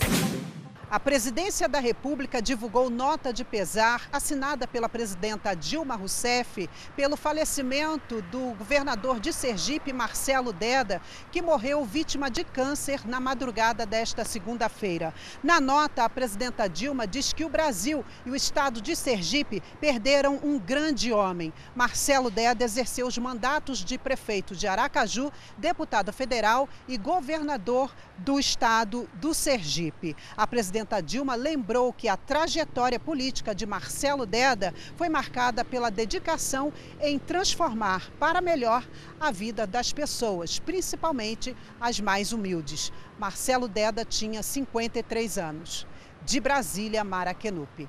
Thank you. A presidência da República divulgou nota de pesar assinada pela presidenta Dilma Rousseff pelo falecimento do governador de Sergipe, Marcelo Deda, que morreu vítima de câncer na madrugada desta segunda-feira. Na nota, a presidenta Dilma diz que o Brasil e o estado de Sergipe perderam um grande homem. Marcelo Deda exerceu os mandatos de prefeito de Aracaju, deputado federal e governador do estado do Sergipe. A presidenta presidenta Dilma lembrou que a trajetória política de Marcelo Deda foi marcada pela dedicação em transformar para melhor a vida das pessoas, principalmente as mais humildes. Marcelo Deda tinha 53 anos. De Brasília, Mara Kenupi.